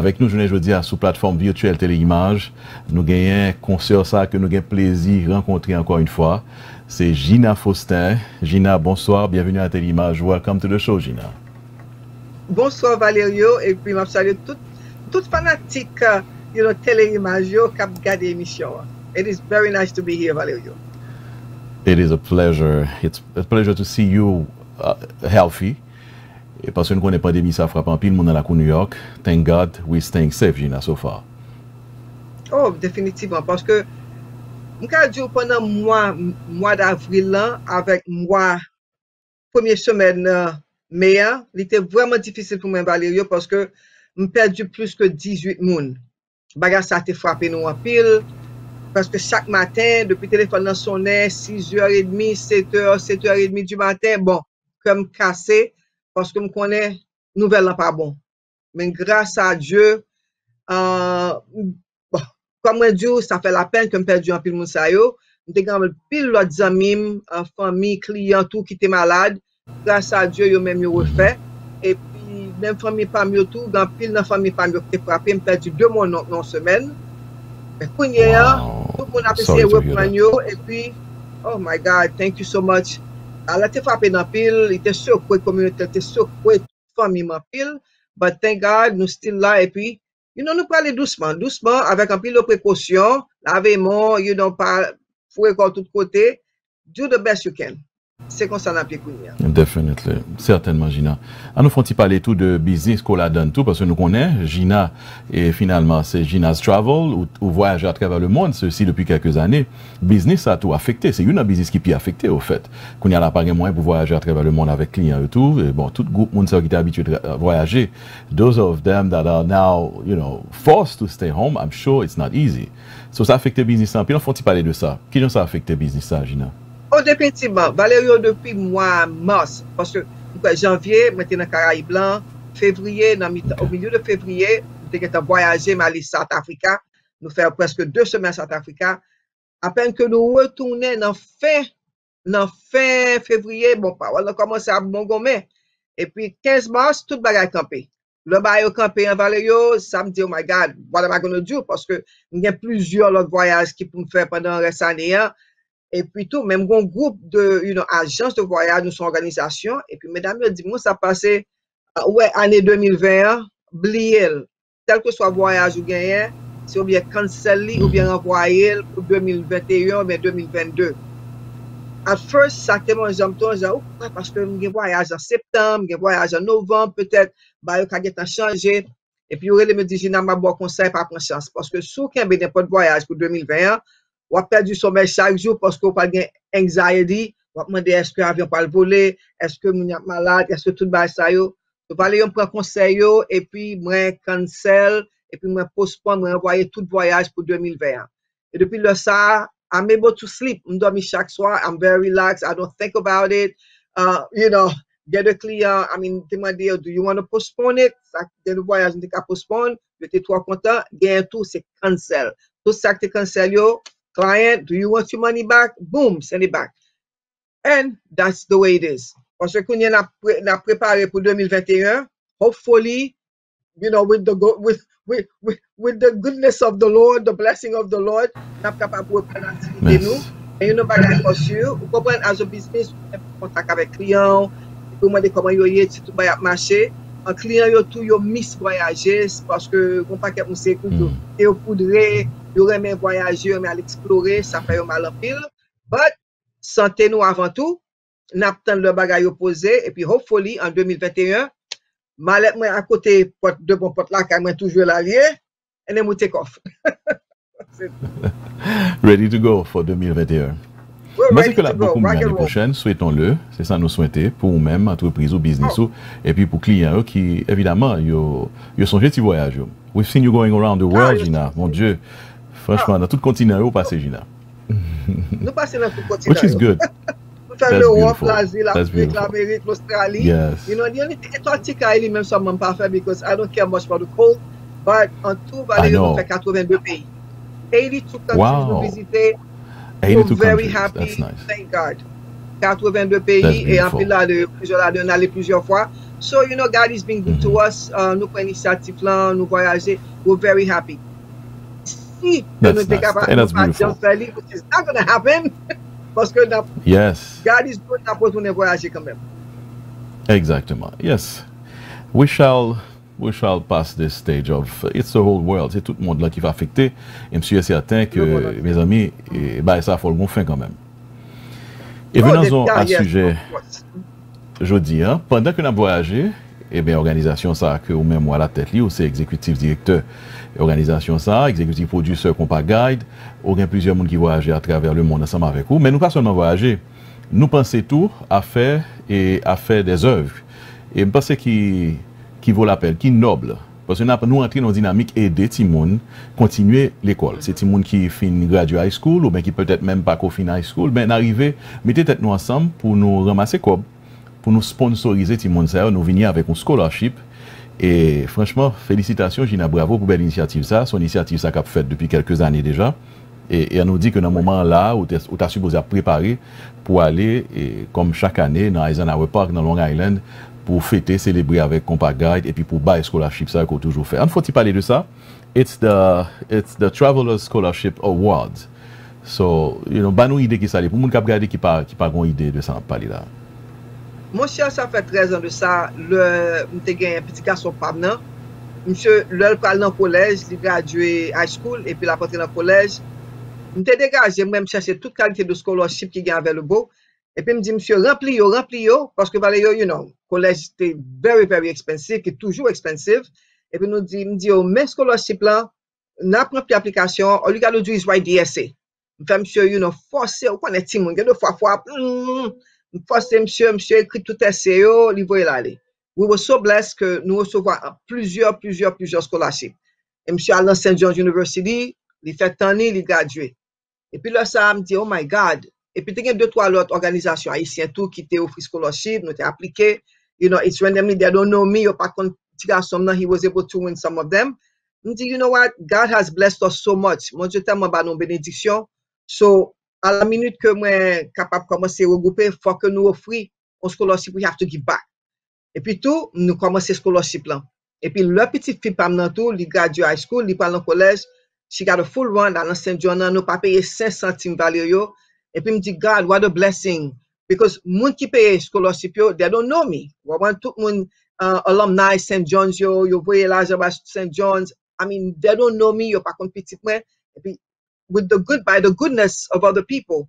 Avec nous, je veux dire, sous plateforme virtuelle Téléimage, nous gagnons concert ça que nous gagnons plaisir de rencontrer encore une fois. C'est Gina Faustin. Gina, bonsoir, bienvenue à Téléimage. Welcome to the show, Gina. Bonsoir Valerio, et puis je salue tout, tout fanatique you know, Téléimage qui a regardé l'émission. It is very nice to be here, Valerio. It is a pleasure. It's a pleasure to see you uh, healthy. E paswen konen pandemi sa frapan pil moun nan lakou New York, thank God we staying safe, Gina, so far. Oh, definitiveman, paske mwen ka djou pwennan mwa d'avril lan, avèk mwa pwemye semen meyan, li te vwèman difisil pou mwen bali yo, paske mwen perdi plus ke 18 moun. Baga sa te frapen nou an pil, paske chak matin, depi telefon nan sonen, 6h30, 7h, 7h30 du matin, bon, kèm kase, paske m konen nouvel la pa bon. Men grasa a Diyo, uh, bon, kwa mwen Diyo, sa fe la pen ke m perdi an pil moun sayo, m te gammel pil lot zanmim, uh, fami, kliyantou ki te malade, grasa a Diyo yo men yo refe, e pi men fami pam yo tou, gan pil nan fami pam yo te frape, m perdi 2 moun nan, nan semen, men kounye an, wow. tout moun apese repran yo, e pi, oh my God, thank you so much, ala te fapen an pil, ite sokwe komyote, ite sokwe famim an pil, but thank God nou stil la epi, you know, nou prale dousman, dousman, avek an pil lo prekosyon, lave mon, you know, pa, fwe kon tout kote, do the best you can. C'est comme ça qu'on Definitely. Certainement, Gina. À nous font-ils parler tout de business qu'on a donné tout, parce que nous connaissons Gina, et finalement, c'est Gina's Travel, ou, ou voyager à travers le monde, ceci depuis quelques années. Business a tout affecté. C'est une business qui peut affecté, au fait. Qu'on y a pas moyen pour voyager à travers le monde avec clients et tout. Et bon, tout groupe monde qui est habitué à voyager, those of them that are now, you know, forced to stay home, I'm sure it's not easy. So ça a affecté business. Puis, on font-ils parler de ça? Qui ça a affecté business, ça, Gina? Oh, o de peti man, Valerio depi mwa mars, paske janvye, mwen te nan Karayi Blan, fevriye, nan mi tan, o milyou de fevriye, mwen te ketan voyaje ma li Sat Afrika, nou fè preske 2 semen Sat Afrika, apen ke nou retourne nan fin, nan fin fevriye, bon pa, wala komanse a Bongome, epi 15 mars, tout bagay kampe. Le bayo kampe an Valerio, sa m di, oh my God, wala ma gonna do, paske mwen gen plizyon lot voyaj ki pou m fè pandan resan e an, Et puis tout, même un groupe de, une agence de voyage, son organisation. Et puis, mesdames, je dis, moi, ça passait, euh, ouais, année 2020, bliel, tel que soit voyage ou gagné, c'est ou bien cancellé ou bien envoyé pour 2021 mais 2022. À first, ça a été mon jambe, j'ai parce que j'ai voyage en septembre, j'ai voyage en novembre, peut-être, bah, il a changé. Et puis, il aurait me dit, j'ai un bon conseil, pas prendre chance. Parce que si vous avez n'importe voyage pour 2021, ou a perdu sommeil chaque jour parce qu'on pas de anxiety, ou a demandé est-ce que l'avion pas le voler, est-ce que mon malade, est-ce que tout va ça yo. Donc, aller on prend conseil yo, et puis moi cancel, et puis moi postpone, moi envoyer tout voyage pour 2021. Et depuis le ça, I'm able to sleep. Je dors chaque soir. I'm very relaxed. I don't think about it. Uh, you know, get a client. I mean, demander, do you want to postpone it? Ça, le voyage, on pas postpone. Je suis trop content. Gain tout, c'est cancel. Tout ça que tu cancel yo, Client, do you want your money back? Boom, send it back. And that's the way it is. Parce qu'on na, pre, na preparé pour 2021, hopefully, you know, with the with with with, with the goodness of the Lord, the blessing of the Lord, na capable wè pren aktivite nou. E yon nou bagay konsyur, ou kompren as a business, ou tem kontak avè kliyan, pou mwende koman yo ye, ti tout bay ap client an kliyan yo tou yo mis voyaje, paske kon paket mwen se koudre, mm. yo poudre, yo remen voyaje, yo remen al explore, sa fè yo mal anpil, but, sante nou avan tou, nap tan le bagay yo pose, epi hopefully, an 2021, malet mwen akote pot, de bon pot la, kè mwen toujwe la liye, ene mou take off. Ready to go for 2021. Merci que la beaucoup l'année prochaine, souhaitons-le, c'est ça nous souhaiter, pour nous-mêmes, entreprise ou business ou, et puis pour clients qui, évidemment, yo, yo son petit voyage. We've seen you going around the world, ah, Gina, mon Dieu. Franchman, nan tout kontinant yo pase jina. Nou pase nan tout kontinant yo. Which is good. Nou fè l'Europe, l'Asie, l'Afrique, l'Amérique, l'Australie. Yes. You know, the only thing, eto antika e li menm sa man pa fè because I don't care much about the cold, but an tou valè yo fè 82 peyi. 82 countries wow. nou vizite. 82 countries, very happy. that's nice. Thank God. 82 peyi, e anpil la de, an ale plusieurs fois. So, you know, God is being good mm -hmm. to mm-hmm. us. Uh, nou pren inisiatif lan, nou voyaje. We're very happy. That's nou te nice. kapab, And that's beautiful. which is not gonna happen. Paske na, Yes. God is good, na pou tounen voyaje kanmem. Exactement. Yes. We shall we shall pass this stage of it's the whole world. C'est tout le monde là qui va affecter. Et monsieur est certain que, monde mes amis, et, bah, ça faut le bon fin quand même. Et Oh, venons-en à sujet course. jeudi. Hein, pendant que nous avons voyagé, Eh ebe, organizasyon sa ke ou men mwa la tet li, ou se ekzekutif direkteur organizasyon sa, ekzekutif produseur kompa guide, ou gen plizye moun ki voyaje a traver le moun ansam avek ou, men nou pa sonman voyaje, nou panse tou a fe, e a fe des oev, e mpase ki, ki vo la pel, ki noble, Pwese nou entri nou dinamik ede ti moun kontinue l'ekol. Se ti moun ki fin graduate high school ou ben ki peutet menm pa ko fin high school, ben n'arive mette tet nou ansam pou nou ramase kob. pou nou sponsorize ti moun sa yo, nou vini avèk un scholarship. E franchman, felicitasyon Gina Bravo pou bel inisiativ sa. Son inisiativ sa kap fèt depi kelkez anè deja. E, e an nou di ke nan mouman la, ou ta supose a prepare pou ale, kom chak anè, nan Eisenhower Park, nan Long Island, pou fète, celebre avèk Kompa Guide, epi pou bay scholarship sa ko toujou fè. An fò ti pale de sa, it's the, it's the Traveler's Scholarship Award. So, you know, ban nou ide ki sa li, pou moun kap gade ki pa, ki pa gon ide de sa pale la. Monsye sa fè 13 an de sa, le, mte gen yon piti kason pam nan. Monsye, lèl pral nan kolèj, li graduè high school, epi la patre nan kolej. Mte degaje, mwen mchache tout kalite de scholarship ki gen avè le bo. Epi mdi, msye, rempli yo, rempli yo, paske vale yo, you know, kolèj te very, very expensive, ki toujou expensive. Epi nou di, mdi yo, men scholarship lan, nan prempi aplikasyon, o li galo du is why DSA. Mfe msye, you know, force ou konen ti moun, gen de fwa fwa, mmm, Force monsieur, monsieur écrit tout essai yo, li voye la li. We were so blessed que nous recevons plusieurs, plusieurs, plusieurs scholarships. Et monsieur à St. John's University, il fait tani, il gradué. Et puis là, ça me dit, oh my God. Et puis, il y a deux, trois autres organisations haïtiennes tout qui t'ont offert scholarship, nous t'ont appliqué. You know, it's randomly, they don't know me, yo pas contre he was able to win some of them. Me dis, you know what, God has blessed us so much. Mon Dieu tellement ba nos bénédictions. So, à la minute que moi capable commencer regrouper, faut que nous offrions un scholarship, we have to give back. Et puis tout, nous commençons scholarship là. Et puis le petit fille pam nan tout, il graduate high school, il parle en collège, she got a full run dans St. John, nous pas payer 5 centimes valeur. Et puis me dit God, what a blessing. Because moun qui paye scholarship yo, they don't know me. Wawan tout moun uh, alumni St. John's yo, yo voye l'argent ba St. John's. I mean, they don't know me, yo pas kon petit mwen. Et puis with the good by the goodness of other people.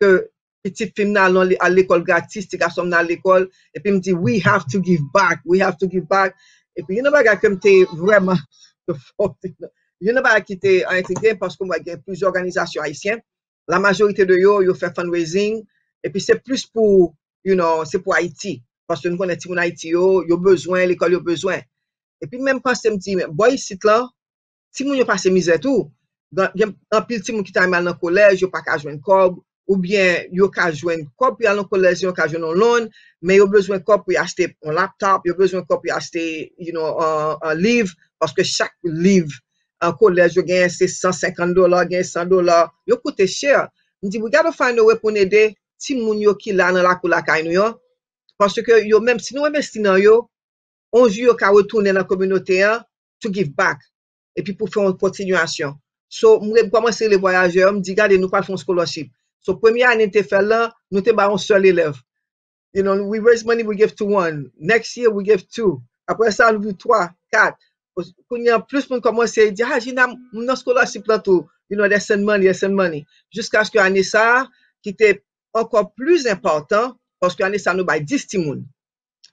Que petite fille nan à l'école gratis, ti garçon nan l'école et puis me dit we have to give back, we have to give back. Et puis you know bagay que m'te vraiment you know bagay qui te intégré parce que moi a plusieurs organisations haïtiennes. La majorité de yo yo fait fundraising. Et puis c'est plus pour you know c'est pour Haïti. Parce que nous connaissons Haïti yo yo besoin l'école yo besoin. Et puis même quand c'est me dit boy site là si moun yo passe misère tout an pil ti moun ki ta mal nan kolèj, yo pa ka jwen kob, ou bien yo ka jwen kob pou yal nan kolèj, yo ka jwen nan loan, men yo bezwen kob pou y achete un laptop, yo bezwen kob pou y achete, you know, un livre, paske chak livre an kolèj yo gen se 150 dolar, gen 100 dolar, yo koute cher. Ndi, we gotta find a way pou nede ti moun yo ki la nan la kou la kay nou yo, paske yo menm si nou investi nan yo, onjou yo ka retourne nan kominote an, to give back, et puis pour faire une continuation. So, mwen komanse le voyageur, m di gade nou pal fon scholarship. So, premye te te. You know, we raise money, we give to one. Next year, we give two. Apre sa, nou vi 3, 4. Koun yon plus moun komanse, di, ah, jina, moun nan scholarship lan tou. You know, they send money, they send money. Juska aske ane sa, ki te ankon plus important, paske ane sa nou bay 10 timoun.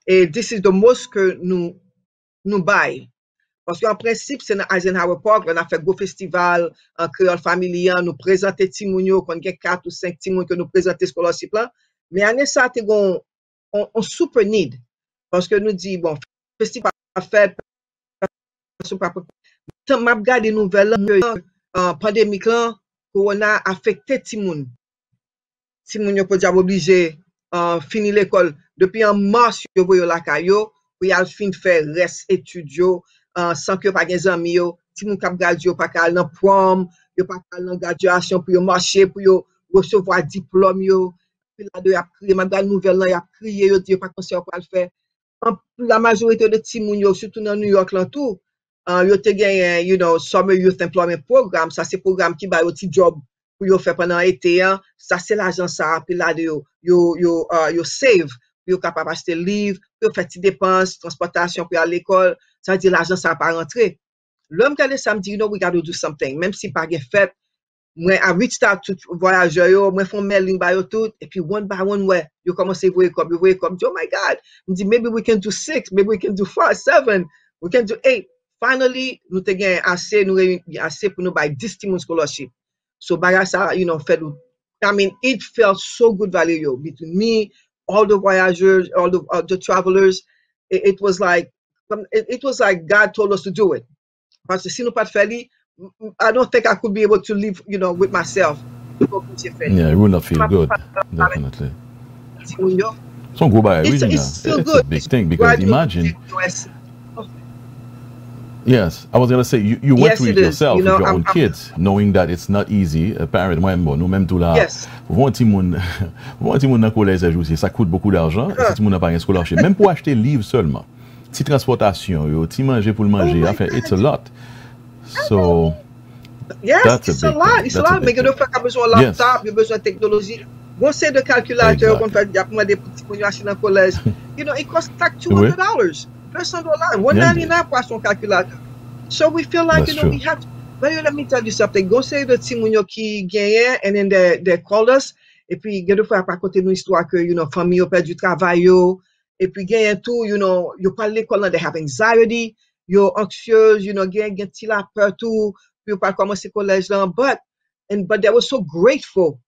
Et this is the most que nou, nou bay. Parce qu'en principe, c'est dans Eisenhower Park, on a fait gros festival en créole familial, nous présenter Timounio, qu'on a 4 ou 5 Timoun que nous présenter scholarship là. Mais année ça, on, on super need. Parce que nous dit, bon, festival fait, tant m'a regardé nouvelles en pandémique là, corona affecté Timoun. Timoun peut dire obligé, euh, finir l'école. Depuis en mars, yo voyo la kayo, pou yal fin faire reste étude yo, uh, san ke yo pa gen zami yo, ti moun kap gradyo pa kal nan prom, yo pa kal nan graduasyon pou yo marche, pou yo recevoir diplôme yo, pi la de yap kriye, man gal nouvel nan yap kriye yo, di yo pa konse yo pa l la majorite de ti moun yo, soutou nan New York lan tou, yo te gen, you know, Summer Youth Employment Program, sa se program ki ba yo ti job pou yo fe panan ete, sa se la jan sa api la de yo, yo save, yo kapap achete liv, yo fe ti depans, transportasyon pou yo al ekol, sa di la jan sa api a rentre. Lom kade sa mdi, you know, we gotta do something, menm si pa gen fet, mwen a reach out tout voyaje yo, mwen fon mailing ba yo tout, epi one by one we, yo komanse voye kom, yo voye kom, oh my God, mwen di, maybe we can do six, maybe we can do five, seven, we can do eight. Finally, nou te gen ase, nou gen ase pou nou bay 10 timon scholarship. So baga sa, you know, fed, I mean, it felt so good value yo, between me, all the voyagers, all the, uh, the travelers, it, it was like, it, it was like God told us to do it. Parce si nou pat fè li, I don't think I could be able to live, you know, with myself. Yeah, it would not feel good, definitely. So go by it's, it's, it's it's a big thing because imagine. Yes, I was going to say, you, you went Yes, through it it yourself You know, with your I'm- own I'm- kids, knowing that it's not easy. A parent, moi, bon, nous même tout là, un petit monde, un petit monde dans collège, ça joue aussi, ça coûte beaucoup d'argent. Si tout monde n'a pas un scholarship, même pour acheter livre seulement, ti transportasyon yo, ti manje pou l'manje, oh afen, it's a lot. So, yes, that's a big thing. Yes, it's a lot, it's a lot, men gen nou fwa ka bezon laptop, yo bezwen teknoloji, gonsey de kalkulateur, kon fwa diap mwen de pouti pou nyo asin an kolej, you know, it costs like $200, $200, $199 pou asin kalkulateur. So we feel like, that's you know, true. we have to, but let me tell you something, gonsey de ti mwen yo ki genye, and then they, they call us, epi gen nou fwa pa kote nou istwa ke, you know, fami yo pe du travay yo, et puis genyen tou, you know, yo pal l'ekol nan, they have anxiety, yo anxious, you know, gen gen ti la peur tou, yo pal komanse kolej lan, but, and, but they were so grateful,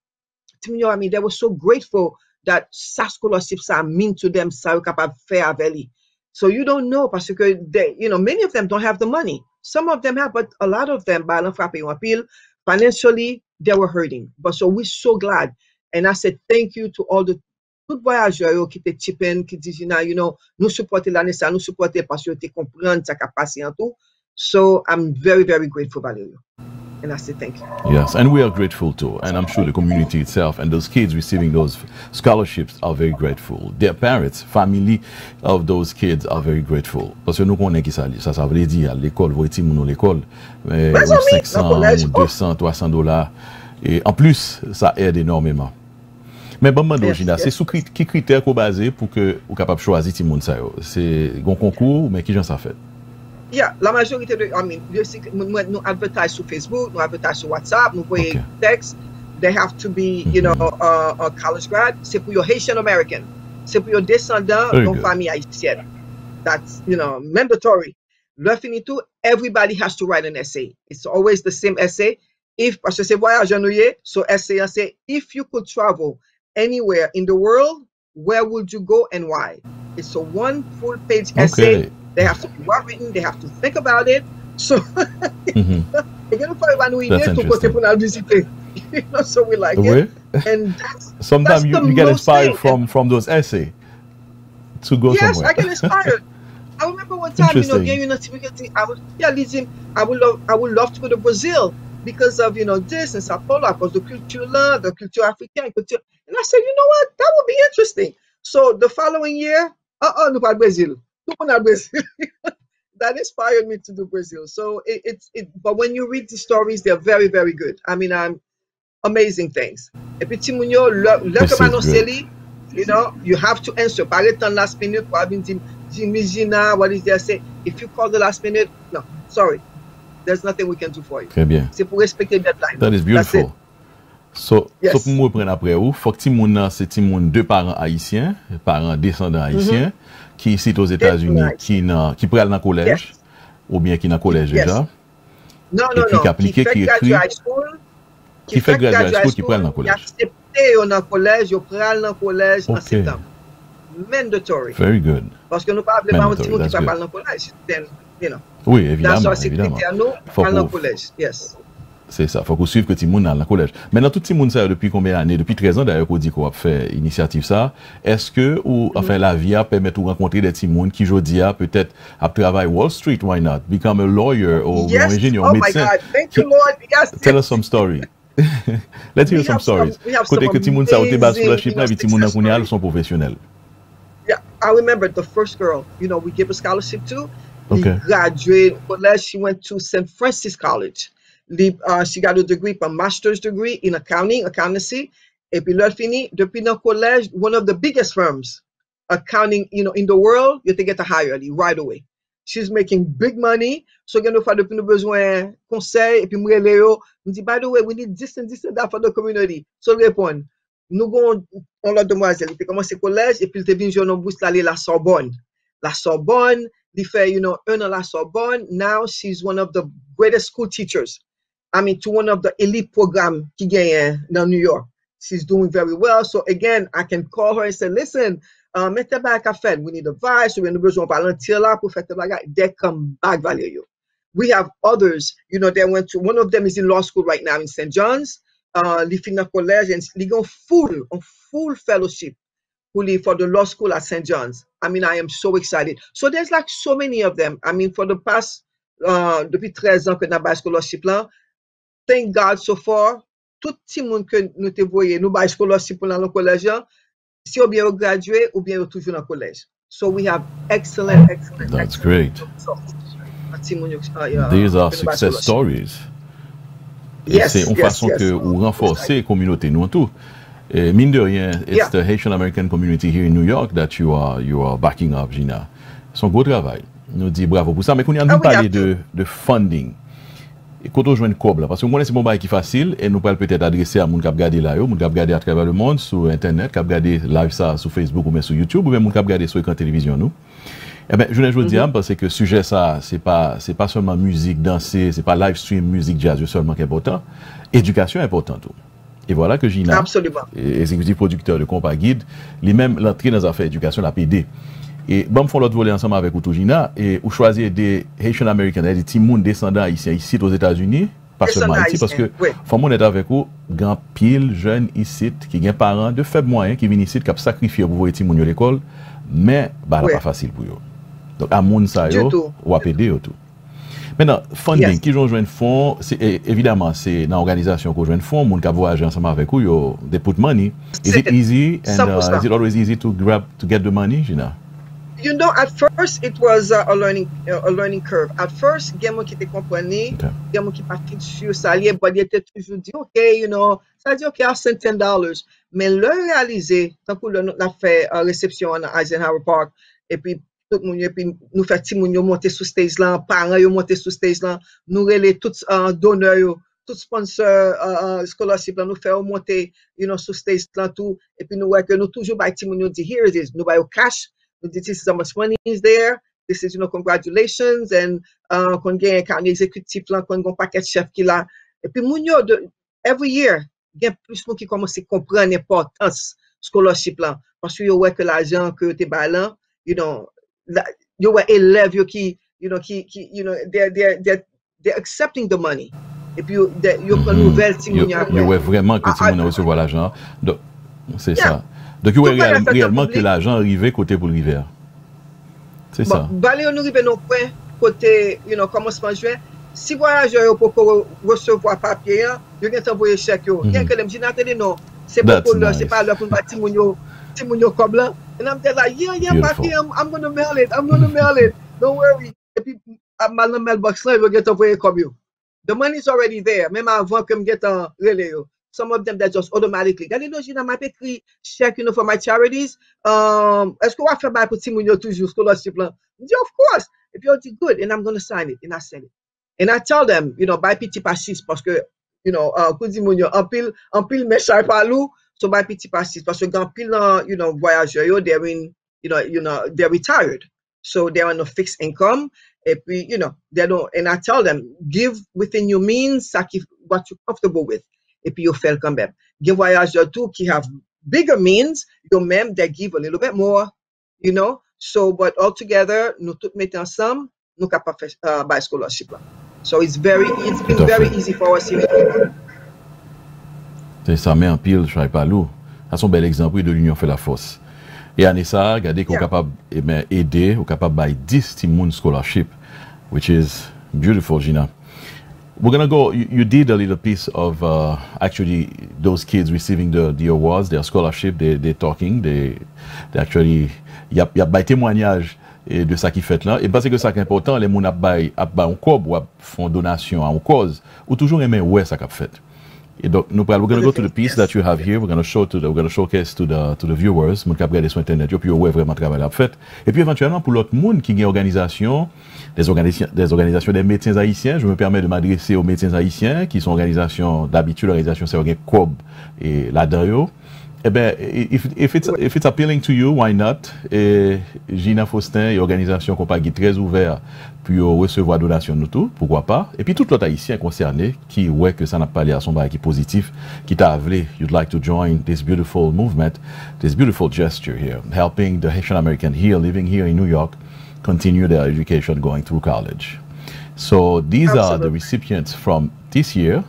ti moun yo, I mean, they were so grateful that sa scholarship sa mean to them, sa yo kapab fè avè li. So you don't know, parce que they, you know, many of them don't have the money. Some of them have, but a lot of them, balan frappe yon apil, financially, they were hurting. But so we're so glad. And I said, thank you to all the tout voyageur yo ki te chipen, ki di, Gina, you know, nou supporte l'année sa, nou supporte parce yo te kompren sa kapasi an tou. So I'm very, very grateful Valerio. And I said, thank you. Yes, and we are grateful too. And I'm sure the community itself and those kids receiving those scholarships are very grateful. Their parents, family of those kids are very grateful. Parce que nous connaissons qui ça, ça, ça veut dire à l'école, vous étiez à l'école, euh, Ben, ou ça, oui, 500, dans le collège, ou oh. 200, 300 dollars? Et en plus, ça aide énormément. Men ban mwen dojina, se sou kri, ki kriter ko baze pou ke ou kapap chwazi ti moun sa yo? Se gon konkou, men ki jan sa fet? Ya, yeah, la majorite de, I mean, nou advertise sou Facebook, nou advertise sou WhatsApp, nou voye okay. text, they have to be, you know, a, a college grad, se pou yo Haitian American, se pou yo descendant non fami Haitienne. That's, you know, mandatory. Le finitou, everybody has to write an essay. It's always the same essay. If, parce se voye ajanouye, so essay an se, if you could travel anywhere in the world, where would you go and why? It's a one full page essay. They have to be well written. They have to think about it. So, Mhm. again, for everyone we That's need to go interesting. You know, so we like Oui. it. And that's Sometimes That's you, you get inspired thing. from from those essays to go yes, somewhere. I get inspired. I remember one time, you know, getting notification. I was yeah, listen, I would love I would love to go to Brazil because of you know this and Sao Paulo, because the culture the culture African culture. And I said, you know what, that would be interesting. So the following year, uh-uh, no para Brazil. No para Brazil. that inspired me to do Brazil. So it, it's it but when you read the stories, they're very, very good. I mean, I'm amazing things. Et puis Timunyo, le, le This que is manon good. seli, you know, you have to answer. Par exemple, last minute, pour avoir dit, Jimmy Gina, what is there say? If you call the last minute, no, sorry. There's nothing we can do for you. Très bien. Se pou respekte deadline. That is beautiful. So, yes. so pou mwen pren apre ou, fok ti moun nan se ti moun de paran haisyen, paran descendant mhm. haisyen, mm -hmm. ki sit os Etats-Unis, ki, ki pral nan kolej, yes. ou bien ki nan kolej yes. deja. Non, non, non. Ki fèk graduate high school, ki fèk graduate high school, ki pral nan kolej. Ki aksepte yo nan kolej, yo pral nan kolej okay. an septem. Mandatory. Very good. Paske nou pa aple pa an ti moun ki pa pral nan kolej. You know. Oui, évidemment. évidemment. Faut dans son collège, yes. C'est ça, faut qu'on suive que Timoun dans le collège. Maintenant, tout Timoun, ça, depuis combien d'années? Depuis 13 ans, d'ailleurs, qu'on dit qu'on a fait initiative ça. Est-ce que, ou, mm-hmm. enfin, mm. la a permet de rencontrer des Timoun qui, je dis, peut-être, à travail Wall Street, why not? Become a lawyer, or yes. an engineer, or oh médecin. Oh my God, thank you, Lord. Yes. Tell us some story. Let's hear some stories. Kote ke Timoun sa ou te bas scholarship la, vi Timoun nan kouni al son profesyonel. Yeah, I remember the first girl, you know, we gave a scholarship to, Okay. She graduated college. She went to St. Francis College. Uh, she got a degree, a master's degree in accounting, accountancy. Et puis, l'autre fini, depuis collège, one of the biggest firms, accounting, you know, in the world, you get to hire right away. She's making big money. So, nou fa depi nou bezwen conseil, et puis mwen le yo, mwen di, by the way, we need this and this and that for the community. So, l repon, nou gon, on lot demoiselle, te komanse kolèj, et puis vin joun nou bous la li la Sorbonne. La Sorbonne, fe, you know, an la Sorbonne. Now, she's one of the greatest school teachers. I mean, to one of the elite program ki genyen nan New York. She's doing very well. So again, I can call her and say, listen, uh, mette back fed. We need advice. We need besoin volunteer là. They come back value. We have others, you know, they went to, one of them is in law school right now in St. John's. Uh, li college and gon full, on full fellowship pour li for the law school at St. John's. I mean, I am so excited. So there's like so many of them. I mean, for the past, uh, depuis 13 ans que nan bay scholarship là, thank God so far, tout ti moun que nous te voye, nou bay scholarship pou nan collège si ou bien gradué, ou bien ou toujou nan collège. So we have excellent, excellent, That's excellent great. results. A ti moun yo, uh, yeah, These are ke nou bay success stories. Et Yes, c'est une yes, façon yes. que vous renforcez la communauté nous en tout. Et mine de rien, it's Yeah. the Haitian American community here in New York that you are you are backing up, Gina. C'est un gros travail. Nous dit bravo pour ça. Mais quand on a Ah de, de funding, et quand on joue une cob là, parce que moi c'est mon bail qui est facile et nous pouvons peut-être adresser à moun qui a regardé là, yo, moun a regardé à travers le monde sur internet, a regardé live ça sur Facebook ou bien sur YouTube ou bien moun qui a regardé sur écran télévision nous. Eh ben, je ne veux dire, parce que sujet ça, c'est pas, c'est pas seulement musique, danser, c'est pas live stream, musique, jazz seulement qui est important. Éducation est importante. Et voilà que Gina, exécutif producteur de Compa Guide, lui-même l'entrée dans affaires éducation, la PD. Et bon, font l'autre volet ensemble avec Outou Gina, et ou choisir des Haitian Americans, des Timoun descendants haïtiens ici aux États-Unis, pas seulement ici, parce que, oui. faut est avec vous, grand pile jeune ici, qui gagne parents de faibles moyens, qui viennent ici, qui ont sacrifié pour voir Timoun à l'école, mais, bah, oui. pas facile pour eux. Donc, à Moun sa Sayo, ou à PD, tout. Maintenant, funding, Yes. qui ont joué fonds, évidemment, c'est dans l'organisation qu'on joue fonds, moun qui voyagé ensemble avec vous, they put money. Is it C'est- easy and uh, 100%. is it always easy to grab, to get the money, Gina? You know, at first it was uh, a learning uh, a learning curve. At first, gen moun ki te kompreni, Okay. gen moun ki pati sur sa liye, but ye te toujou di, ok, you know, sa di, ok, I'll send ten dollars. Men le realize, tan kou le nou la fe uh, resepsyon an Eisenhower Park, e pi tout moun yo, pi nou fe ti moun yo monte sou stage lan, paran yo monte sou stage lan, nou rele tout uh, donor yo, tout sponsor uh, scholarship lan, nou fe yo monte, you know, sou stage lan tou, e pi nou weke nou toujou bay ti moun yo di, here it is, nou bay yo cash, nou di, this is how much money is there, this is, you know, congratulations, and uh, kon gen kan exekutif lan, kon gen paket chef ki la, e pi moun yo, de, every year, gen plus moun ki komanse kompren importans scholarship lan, paske yo wè ke l'ajan ke te ba lan, you know, yo wè elev yo ki, you know, ki, ki you know, they're, they're, they're, they're accepting the money. E pi yo kon nouvel ti moun yo apre. Yo wè vreman ke ti moun ah, ah. yo resevo l'ajan. C'est bon, ça. Dok yo wè realman ke l'ajan rive kote pou l'river. C'est ça. Balè yo nou rive nou pren kote, you know, komosman jwen, si voyaje yo pou kon resevo a papye ya, yo gen tanvoye chèk yo. Yen ke lem jina teni nou, se pou pou lò, se pa lò pou mba ti moun yo, ti moun yo kob lan, And I'm there like, yeah, yeah, Beautiful. papye, I'm, I'm gonna mail it, I'm gonna mail it, don't worry. E pi, ap mal nan mailbox lan, yo gen t'envoye kob yo. The money's already there, mèm avan ke m get an rele yo. Some of them that just automatically. Gade nou, jina, map ekri check, you know, for my charities. Um, esko wap fe bay pou ti moun yo toujou scholarship lan? Di, of course. If you're good, and I'm going to sign it, and I send it. And I tell them, you know, buy piti pasis, parce que, you know, kou di moun yo, an pil, an pil me chay palou, so buy piti pasis, but gan pil you know, voyageur yo, they're in, you know, you know, they're retired. So they're on a fixed income, et puis, you know, they don't, and I tell them, give within your means, sakif, what you're comfortable with, et puis yo fel quand même. Gen voyageur tou ki have bigger means, yo même, they give a little bit more, you know, so, but altogether, nous tout mette ensemble, nous capable faire uh, buy scholarship. So it's very, it's been very easy for us here. Ça, met en pile, je pas l'eau. C'est un bel exemple de l'union fait la force. Et en ça, regardez qu'on est Yeah. capable eh ben, aider, ou capable de 10 petits moun scholarship, which is beautiful, Gina. we're gonna go. You, you, did a little piece of uh, actually those kids receiving the, the awards, their scholarship. They they talking. They they actually y a y a des témoignages de ça qui fait là. Et parce que ça qui est important, les gens qui font un cob ou font donation à une cause, ou toujours aimer ouais ça qu'a fait. Donc, nous we're going to go to the piece that you have here. We're going to show to the, we're going to showcase to the, to the viewers. Moun kap sur Internet, puis ouais vraiment travail à fait. Et puis éventuellement, pour l'autre monde qui a une organisation, des organisations, des organisations des médecins haïtiens, je me permets de m'adresser aux médecins haïtiens, qui sont organisations, d'habitude, l'organisation, c'est un COB et la DAIO. Eh if, if, it's, if it's appealing to you, why not? Et Gina Faustin et l'organisation Compagnie très ouvert pour recevoir donation de tout, pourquoi pas? Et puis tout l'autre haïtien concerné qui ouais que ça n'a pas l'air à son bail qui positif, qui t'a appelé, you'd like to join this beautiful movement, this beautiful gesture here, helping the Haitian American here, living here in New York, continue their education going through college. So these Absolutely. are the recipients from this year,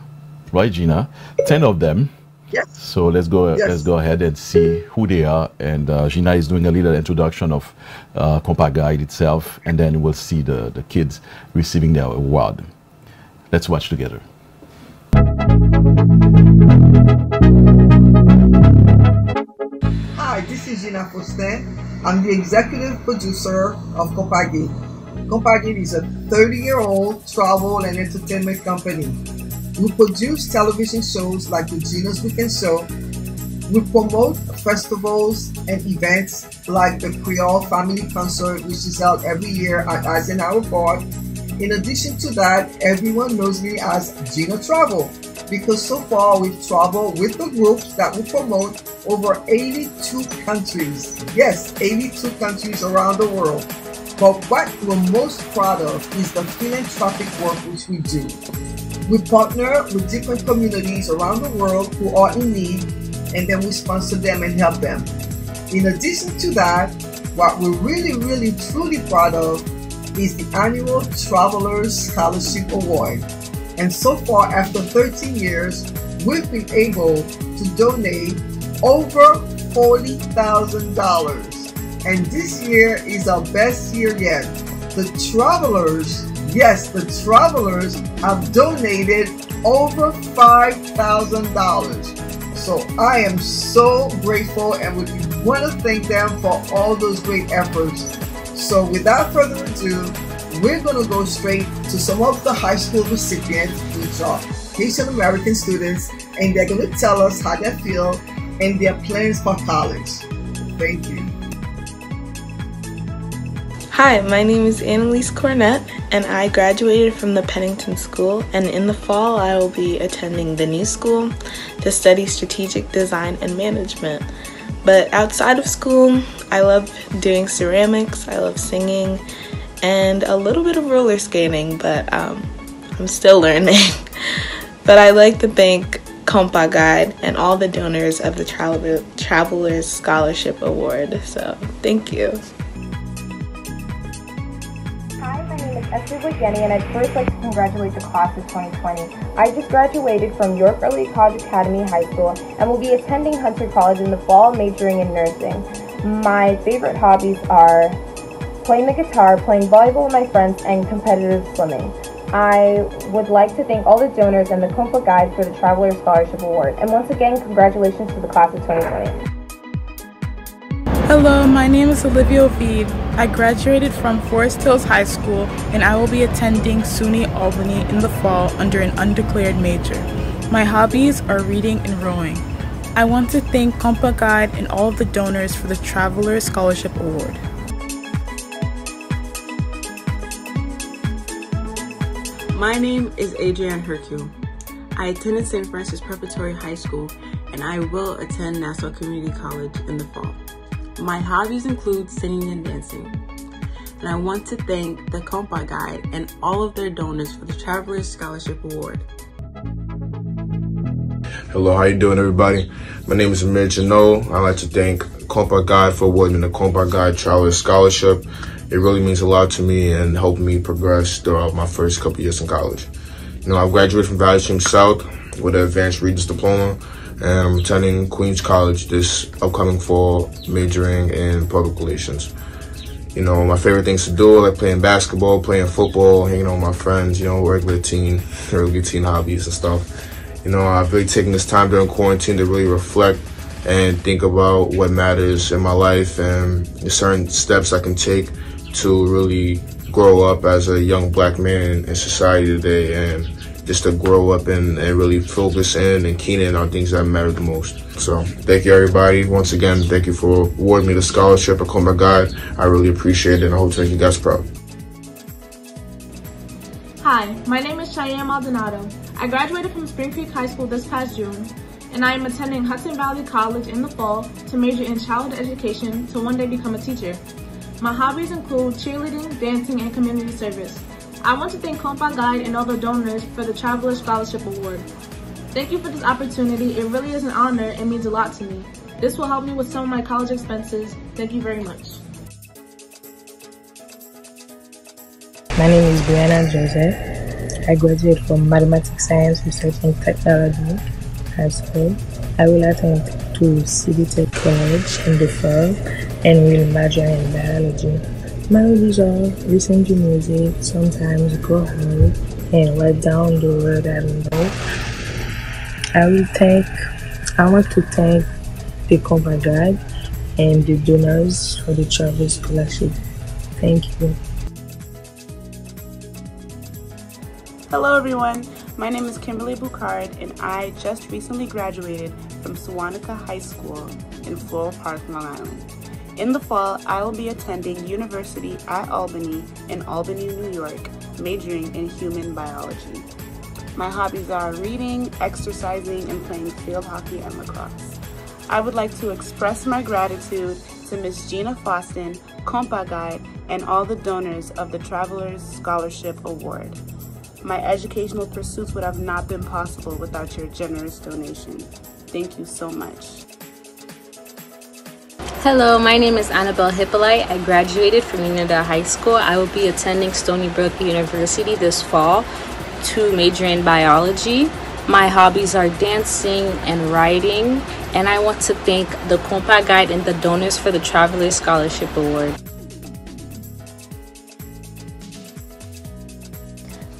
right, Gina? Ten of them Yes. So let's go. Yes. Let's go ahead and see who they are. And uh, Gina is doing a little introduction of uh, Compa Guide itself, and then we'll see the the kids receiving their award. Let's watch together. Hi, this is Gina Faustin. I'm the executive producer of Compagnie. Compagnie is a 30-year-old travel and entertainment company we produce television shows like the Gina's Weekend Show. We promote festivals and events like the Creole Family Concert, which is held every year at Eisenhower Park. In addition to that, everyone knows me as Gina Travel because so far we've traveled with the groups that we promote over 82 countries. Yes, 82 countries around the world. But what we're most proud of is the philanthropic work which we do. We partner with different communities around the world who are in need, and then we sponsor them and help them. In addition to that, what we're really, really, truly proud of is the annual Travelers Scholarship Award. And so far, after 13 years, we've been able to donate over $40,000. And this year is our best year yet. The Travelers Yes, the travelers have donated over $5,000. So I am so grateful and would want to thank them for all those great efforts. So without further ado, we're going to go straight to some of the high school recipients, which are Haitian American students, and they're going to tell us how they feel and their plans for college. Thank you. Hi, my name is Annalise Cornett, and I graduated from the Pennington School. And in the fall, I will be attending the new school to study strategic design and management. But outside of school, I love doing ceramics, I love singing, and a little bit of roller skating, but um, I'm still learning. but I like to thank Compa Guide and all the donors of the Travelers Scholarship Award. So, thank you. Esther Jenny, and I'd first like to congratulate the class of 2020. I just graduated from York Early College Academy High School and will be attending Hunter College in the fall, majoring in nursing. My favorite hobbies are playing the guitar, playing volleyball with my friends, and competitive swimming. I would like to thank all the donors and the Compa Guide for the Traveler Scholarship Award. And once again, congratulations to the class of 2020. Hello, my name is Olivia Ovid. I graduated from Forest Hills High School and I will be attending SUNY Albany in the fall under an undeclared major. My hobbies are reading and rowing. I want to thank Compa Guide and all of the donors for the Traveler Scholarship Award. My name is Adrienne Hercule. I attended St. Francis Preparatory High School and I will attend Nassau Community College in the fall. My hobbies include singing and dancing. And I want to thank the Compa Guide and all of their donors for the Travelers Scholarship Award. Hello, how you doing everybody? My name is Amir Janot. I'd like to thank Compa Guide for awarding the Compa Guide Travelers Scholarship. It really means a lot to me and helped me progress throughout my first couple years in college. You know, I've graduated from Valley Stream South with an advanced Regents diploma Um, and I'm attending Queens College this upcoming fall, majoring in public relations. You know, my favorite things to do, like playing basketball, playing football, hanging out with my friends, you know, regular teen, regular teen hobbies and stuff. You know, I've really taken this time during quarantine to really reflect and think about what matters in my life and certain steps I can take to really grow up as a young black man in society today and just to grow up and, and really focus in and keen in on things that matter the most. So thank you everybody. Once again, thank you for awarding me the scholarship at Combat God. I really appreciate it and I hope to make you guys proud. Hi, my name is Cheyenne Maldonado. I graduated from Spring Creek High School this past June, and I am attending Hudson Valley College in the fall to major in childhood education to one day become a teacher. My hobbies include cheerleading, dancing, and community service. I want to thank Compa Guide and all the donors for the Traveler Scholarship Award. Thank you for this opportunity. It really is an honor and means a lot to me. This will help me with some of my college expenses. Thank you very much. My name is Brianna Joseph. I graduated from Mathematics Science Research and Technology High School. I will attend to City Tech College in the fall and will major in biology. My hobbies are listen to music, sometimes go out and write down the word I know. I will thank, I want to thank the Compa Guide and the donors for the travel scholarship. Thank you. Hello everyone, my name is Kimberly Bucard and I just recently graduated from Sewanaka High School in Floral Park, Long Island. In the fall, I will be attending University at Albany in Albany, New York, majoring in human biology. My hobbies are reading, exercising, and playing field hockey and lacrosse. I would like to express my gratitude to Ms. Gina Foston, Compa Guide, and all the donors of the Traveler's Scholarship Award. My educational pursuits would have not been possible without your generous donation. Thank you so much. Hello, my name is Annabelle Hippolyte. I graduated from Unida High School. I will be attending Stony Brook University this fall to major in biology. My hobbies are dancing and writing, and I want to thank the Compa Guide and the donors for the Traveler Scholarship Award.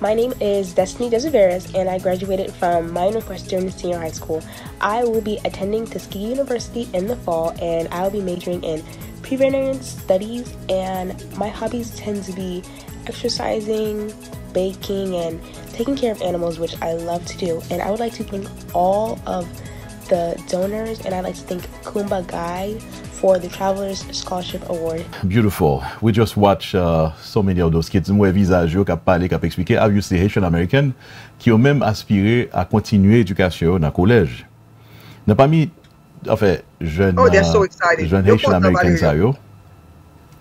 My name is Destiny Desiveras, and I graduated from Mount Northwestern Senior High School. I will be attending Tuskegee University in the fall, and I will be majoring in pre-veterinary studies. And my hobbies tend to be exercising, baking, and taking care of animals, which I love to do. And I would like to thank all of the donors, and I'd like to thank Kumba Guide for the Travelers Scholarship Award. Beautiful. We just watch uh, so many of those kids. Mwen visaj yo kap pale, kap eksplike, Obviously, Haitian American, ki yo menm aspire a kontinue edukasyon nan kolej. Nan pa mi, afe, jen oh, uh, Haitian American sa yo,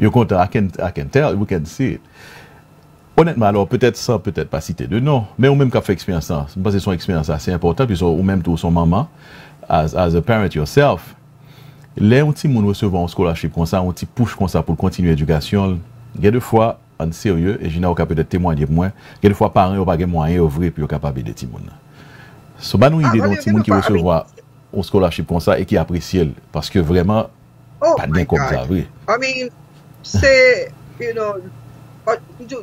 yo konta, I can I can tell, we can see it. Honetman, alors, peut-être ça, peut-être pas citer de nom, mais ou même qu'a fait expérience ça. Parce que son expérience ça, c'est important, puis ou même tout son maman, as, as a parent yourself, Le yon ti moun resevo an skolaship kon sa, yon ti pouche kon sa pou kontinu edukasyon, gen de fwa an serye, e jina ou ka pwede temwanye pou mwen, gen de fwa paran yon pa gen mwanyen yo vre pi yon kapab de ti moun. So ban nou ah, ide yon ti moun ki resevo an skolaship kon sa e ki apresye l, paske vreman oh pa den kom sa vre. I mean, se, you know, oh,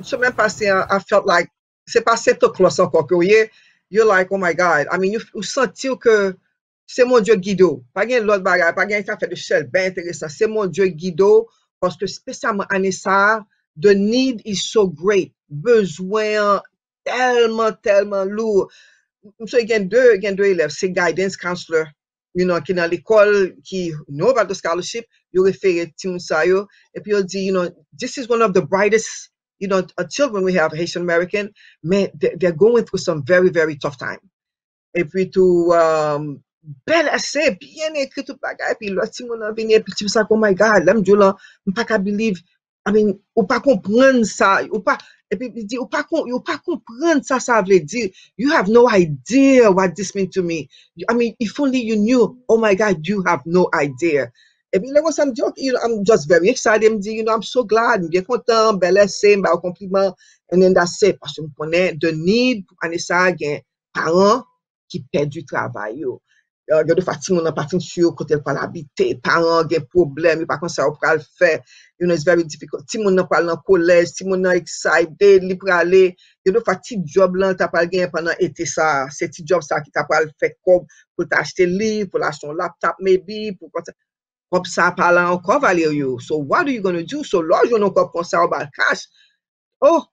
semen pase, I felt like, se pase to klos an kon kouye, you're like, oh my God, I mean, you, you sentil ke, Se mon Diyo gido, pa gen lot bagay, pa gen sa fè de chèl, ben interesant, se mon Diyo gido, paske spesyalman ane the need is so great, bezwen telman, telman lour. Mso gen dè, gen dè elev, se guidance counselor, you know, ki nan l'ekol, ki know about the scholarship, yo refere ti moun sa yo, epi yo di, you know, this is one of the brightest, you know, children we have, Haitian American, men, they're going through some very, very tough time. Epi tou, um, bel ase, bien ekri tout bagay, pi lò ti moun pi ti sa, oh my God, lem djou lan, ka believe, I mean, ou pa kompren sa, ou pa, epi di, ou pa sa sa you have no idea what this mean to me. I mean, if only you knew, oh my God, you have no idea. Epi lè gwa sa m di, you know, I'm just very excited, m di, you know, I'm so glad, m bien kontan, bel ase, m ba o kompliment, and then that's it, pasè m konen, the need, ane sa gen, paran, ki ped du travay. Gen do fati moun an patin syo kote l pal habite, paran gen problem, yon pa kon sa ou pral fe, you know, it's very difficult. Ti moun nan pal nan kolej, ti nan excited, li prale, gen do fati job lan ta pal gen panan ete sa, se ti job sa ki ta pal fe kob pou ta achete liv, pou la son laptop maybe, pou kon sa, kob sa palan an yo. So what are you gonna do? So loj yon an kob kon sa ou oh,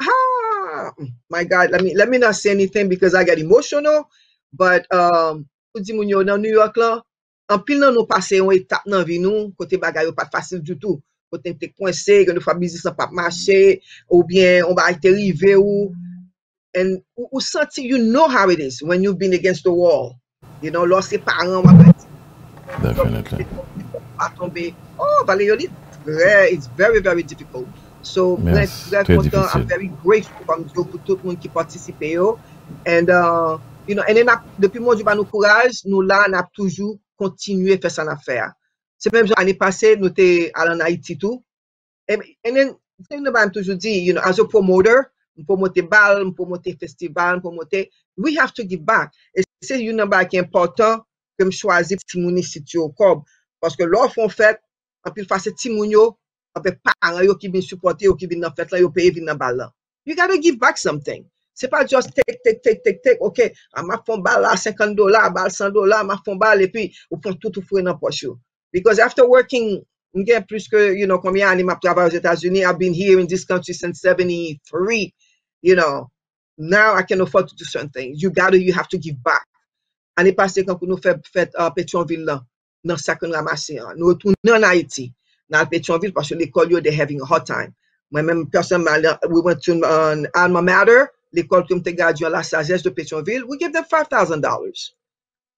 ah, my God, let me, let me not say anything because I get emotional, but, um, pou di moun yo nan New York la, an pil nan nou pase yon etap nan vi nou, kote bagay yo pat fasil du tout, kote te kwense, gen nou fa bizis an pap mache, ou bien, on ba ite rive ou, and, ou santi, you know how it is, when you've been against the wall, you know, lò se paran wapet, Definitely. a tombe, oh, vale yo li, it's very, very difficult, so, mwen Yes, très très content, I'm very grateful pou tout moun ki participe yo, and, uh, you know, ene nap, depi moun di ba nou kouraj, nou la nap toujou kontinue fè san afer. Se mèm jan ane pase, nou te al an Haiti tou, and then, se nou ba m toujou di, you know, as a promoter, m promote bal, m promote festival, m promote, we have to give back. E se yon nan ba ki important, ke m chwazi timouni sit yo kob, paske lò fon fèt, apil fase timoun yo, paran yo ki bin supporte yo ki bin nan fèt la, yo peye vin nan bal la. You gotta give back something. Se pa just tek, tek, tek, tek, tek, ok, a ma fon bal la 50 dola, bal 100 dola, ma fon bal, epi, ou fon tout ou fwe nan poch yo. Because after working, m gen plus ke, you know, kombien ane map travay aux Etats-Unis, I've been here in this country since 73, you know, now I can afford to do certain things. You gotta, you have to give back. Ane pase kan pou nou fè, fèt uh, Pétionville la, nan sakon ramase an, nou retounen an Haiti, nan Pétionville, parce l'école yo, they're having a hard time. Mwen men, personman, we went to an alma mater, l'école koum te graduan la sagesse de Pétionville, we give them $5,000.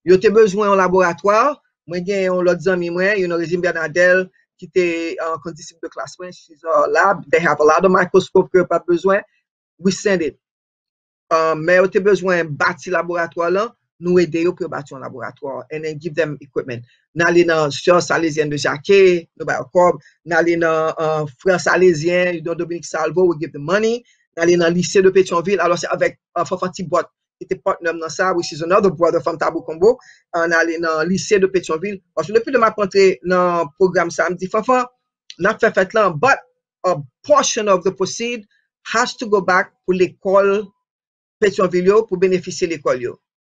Yo te bezwen an laboratoire, mwen gen yon lot zami mwen, yon Regine Bernadel, ki te uh, de klas mwen, she's a lab, they have a lot of microscope ke pa bezwen, we send it. Um, men yo te bezwen bati laboratoire lan, nou ede yo pou yo bati yon laboratoire, and then give them equipment. Nan li de Jacquet, nou ba kob, nan li nan uh, Dominique Salvo, we give them money, nan li nan lycée de Pétionville, alors se avèk uh, Fafati Bot, ki te partner nan sa, which is another brother from Tabou Combo, uh, nan li nan lycée de Pétionville, parce que depuis de ma rentre nan program sa, m di Fafa, nan fè fèt lan, but a portion of the proceed has to go back pou l'école Pétionville yo, pou beneficie l'école.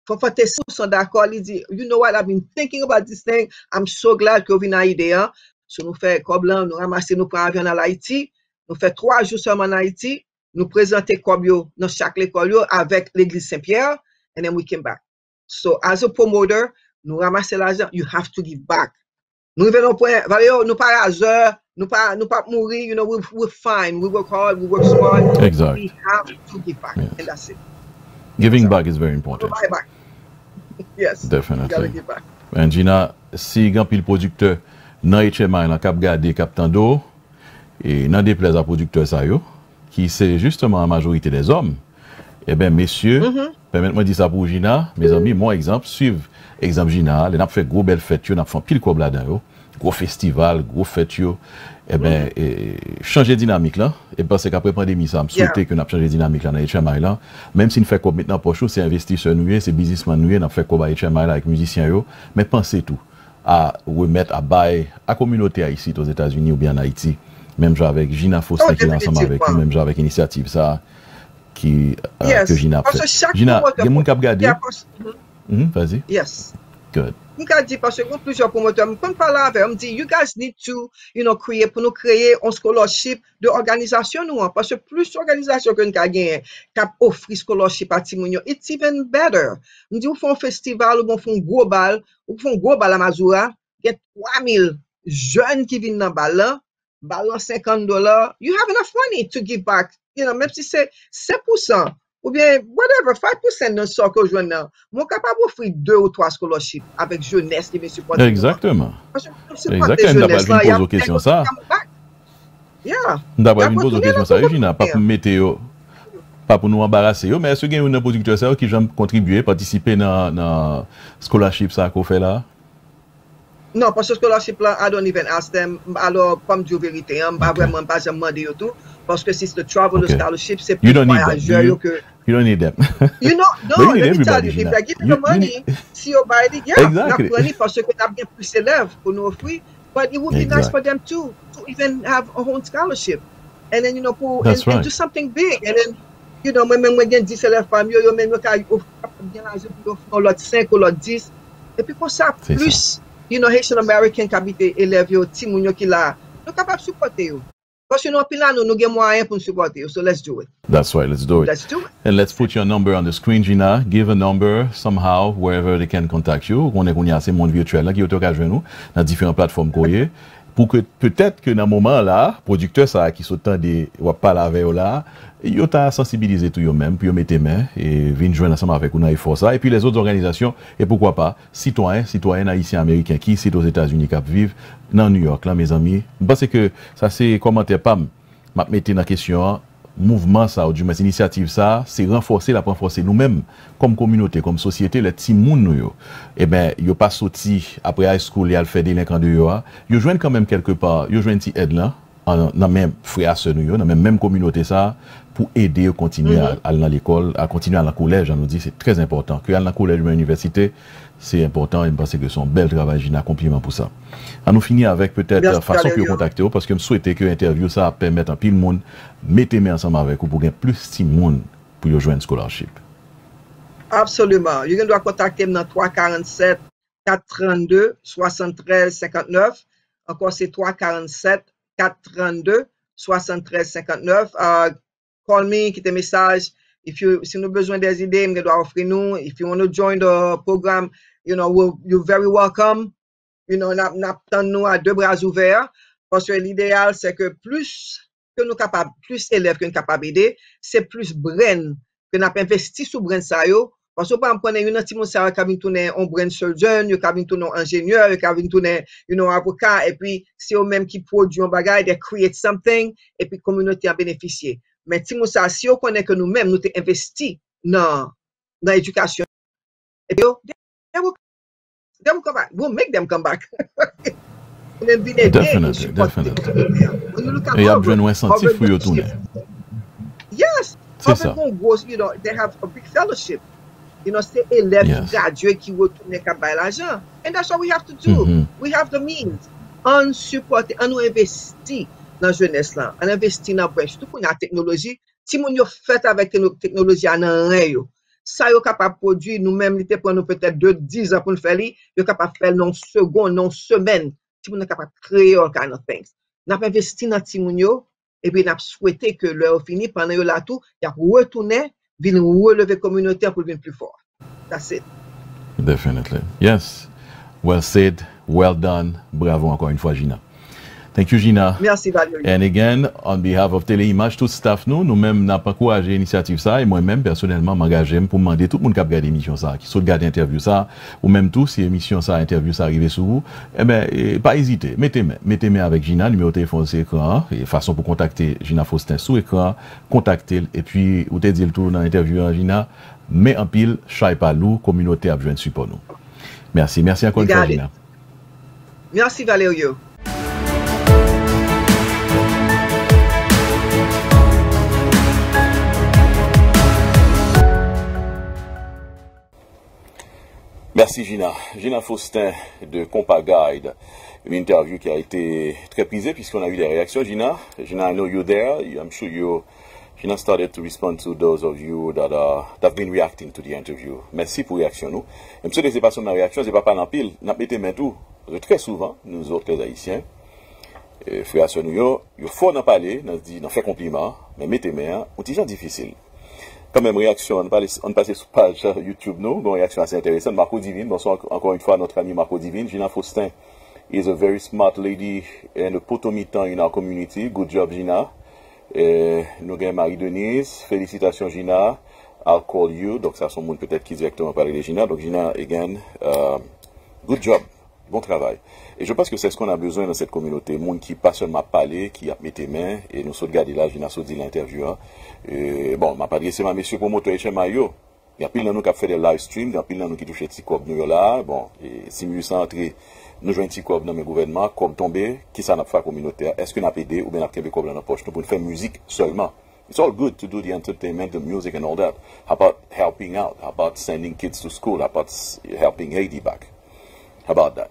Fafa te sou son d'akor, li di, you know what, I've been thinking about this thing, I'm so glad ki yo vin a ide ya, so nou fè kob lan, nou ramase nou pran avyon nan Haiti, nou fè 3 jou seman nan Haiti, nou prezante kob yo nan chak l'ekol yo avèk l'Eglise Saint-Pierre, and then we came back. So, as a promoter, nou ramase l'ajan, you have to give back. Nou rive nou pwen, vale yo, nou pa raje, nou pa, nou pa mouri, you know, we, we're fine, we work hard, we work smart. Exact. We have to give back, yes. and that's it. Giving that's back is very important. Give back. yes. Definitely. You gotta give back. And Gina, si gan pil produkte nan HMI lan kap gade, kap tando, e nan deplez a produkte sa yo, ki se justement a majorite des om, e ben mesye, permette mwen di sa pou Gina, mes ami, mon ekzamp, suiv ekzamp Gina, le nap fe gro bel fet yo, nap fan pil kob la dan yo, gro festival, gro fet yo, e ben, e, chanje dinamik lan, e ben se kapre pandemi sa, m souwete ke nap chanje dinamik lan nan HMI lan, menm si n fe kob met nan pochou, se investisseur nouye, se bizisman nouye, nap fe kob a HMI la ek müzisyen yo, men pense tou, a remet, a bay, a komunote a isi tos Etats-Unis ou bien en Haiti, Mèm jwa avèk Gina Faustin ki lansam avèk ou, mèm jwa avèk inisiativ sa ki Gina ap fè. Gina, gen moun kap gade? Fazi? Yes. Good. Mwen ka di, paswe kon plusieurs promoteurs, mwen kon pala ave, mwen di, you guys need to, you know, kreye, pou nou kreye on scholarship de organizasyon nou an. Paswe plus organizasyon kon ka gen, kap ofri scholarship ati moun yo. It's even better. Mwen di, ou fon festival, ou bon fon global, ou fon global amazoura, gen 3.000 jen ki vin nan balan, balon 50 dolar, you have enough money to give back. You know, mèm si se 7%, ou bien, whatever, 5% nan so ko jwen nan, mwen kapab ofri 2 ou 3 scholarship avèk jounès ki mè supporte. Exactement. Exactement, mè dapal vin pozo kèsyon sa. Yeah. Mè dapal vin pozo kèsyon sa, Regina, pa pou mète yo, pa pou nou ambarase yo, mè se gen yon nan produkteur sa yo ki jom kontribuye, patisipe nan nan scholarship sa ko fe la? Non, pwos yo scholarship lan, I don't even ask them, alo, pwam diyo verite, mba vreman pa jem mande yo tou, pwoske si se travel okay. scholarship, se pou voyaje yo ke... You don't need them. you know, no, let me tell you, if I give you the money, si yo baye di, yeah, na prani, pwoske nap gen plus elev pou nou ofwi, but it would be exactly. nice for them too, to even have a home scholarship, and then, you know, pou, and, right. and do something big, and then, you know, mwen mwen gen 10 elev pam yo, yo men mwen ka yo ofwi, gen la je pou yo ofwi, ou lot 5, ou lot 10, epi pou sa plus... you know, Haitian American kabite elev yo, ti moun yo ki la, nou kapap supporte yo. Because you know, nou gen game wire to support yo, So let's do it. That's right. Let's do it. Let's do it. And let's put your number on the screen, Gina. Give a number somehow wherever they can contact you. On est qu'on y a ces mondes virtuels là qui ont à joindre nous dans différentes plateformes courrier. Pour que peut-être que dans un moment là, producteur ça qui sont des ou pas la veille là, yo t'a sensibilisé tout yo même, puis yo mettez main et viennent joindre ensemble avec nous pour ça. Et puis les autres organisations et pourquoi pas citoyens, citoyens haïtiens américains qui ici aux États-Unis qui vivent dans New York là mes amis. Parce que ça c'est commentaire pam m'a mettre dans question mouvement ça ou du moins initiative ça c'est renforcer la renforcer nous-mêmes comme communauté comme société les petits nous et ben yo pas sorti après high school et al faire délinquant de yo a. yo joignent quand même quelque part yo joignent petit aide là dans même frère sœur nous dans même même communauté ça pour aider à continuer à aller dans l'école à continuer à la collège on nous dit c'est très important. Que aller dans collège ou à l'université c'est important et je pense que son bel travail. J'ai un compliment pour ça. À nous finir avec peut-être la façon que vous contactez parce que je souhaitais que l'interview ça permette à pile monde mettez main ensemble avec vous pour gagner plus de monde pour rejoindre le scholarship. Absolument. Vous doit contacter dans 347 432 73 59. Encore c'est 347 432 73 59. Uh, call me, quittez un message. If you, si nous avons besoin des idées, nous doit offrir nous. If you want to join the program, you know, we'll, you're very welcome. You know, n'a, n'a nous à deux bras ouverts. Parce que l'idéal, c'est que plus que nous capables, plus élèves que nous capables d'aider, c'est plus que nous avons investi sur brain ça yo. Que par exemple, yon ti moun sa yo ka vin tourner un brain surgeon, yo ka vin tourner un ingénieur, yo ka vin tourner, you know, c'est eux même qui produit un bagage, they create something, et puis communauté a bénéficié. Mais ti moun sa, si yo connaît que nous-mêmes, nous te investi dans l'éducation, et puis yo, they will them come back. We'll make them come back. and then be there. Definitely, definitely. E ap jwen wè santi fou yo toune. Yes. Se sa. Goes, you know, they have a big fellowship. You know, se elef yes. gadye ki wè toune ka bay la jan. And that's what we have to do. Mm -hmm. We have the means. An supporte, an nou investi nan jwènes lan. An investi nan brech. Tou pou nan teknoloji. Ti moun yo fèt avèk teknoloji an an rè yo. Ça yo capable produire nous-mêmes, te prend nous peut-être 2 10 ans pour nous faire li, yo capable faire non seconde, non semaine. Si moun yo capable créer all kind of things. N'a pas investi dans ti moun yo et puis n'a souhaité que l'heure fini pendant là tout, y a retourner, vin relever communautaire pour venir plus fort. That's it. Definitely. Yes. Well said. Well done. Bravo encore une fois, Gina. Thank you, Gina. Merci Valérie. And again, on behalf of Téléimage, tout staff nous, nous-mêmes n'a pas encouragé l'initiative ça, et moi-même, personnellement, m'engagé pour demander tout le monde qui a regardé l'émission ça, qui saute regarder l'interview ça, ou même tout, si l'émission ça, interview ça arrive sur vous, eh eh, pas hésiter, mettez main, mettez main avec Gina, numéro de téléphone sur écran, et façon pour contacter Gina Faustin sous écran, contacter, et puis, ou te dit le tour dans l'interview, hein, Gina, mais en pile, chai pas loup, communauté a besoin de support nous. Merci, merci encore une fois. Gina. Merci Valérie. Merci Gina. Gina Faustin de Compa Guide. Une interview qui a été très prisée puisqu'on a eu des réactions. Gina, Gina, I know you're there. I'm sure you Gina started to respond to those of you that, are, that have been reacting to the interview. Merci pour reaksyon nou. Mse de se pasyon nan reaksyon, se pa pa nan pil, nan pete men tou. Trè souvan, nou zot les Haitien, fwe asyon nou yo, yo fò nan pale, nan fè kompliment, men mete men, ou ti jan difisil. quand même réaction, on, passe on passait sur page euh, YouTube, nous, une réaction assez intéressante. Marco Divine, bonsoir encore une fois à notre ami Marco Divine. Gina Faustin is a very smart lady and a potomitan in our community. Good job, Gina. Eh, nous avons Marie-Denise, félicitations Gina. I'll call you. Donc ça, son monde peut-être qui directement parler de Gina. Donc Gina, again, uh, good job. bon travail. Et je pense que c'est ce qu'on a besoin dans cette communauté. Monde qui pas seulement parler, qui a mis tes mains, et nous sommes gardés là, je n'ai dit l'intervieweur. Bon, m'a pas adressé ma monsieur promoteur Etienne Mayo. Il y a pile dans nous qui a fait des live streams, il y a pile dans nous qui touche petit cob nous là. Bon, et si nous sommes entrés, nous jouons petit cob dans le gouvernement, cob tombé, qui ça n'a pas communautaire? Est-ce qu'on a aidé ou bien on a fait cob dans la poche pour faire musique seulement? It's all good to do the entertainment, the music and all that. How about helping out? How about sending kids to school? How about helping Haiti back? How about that?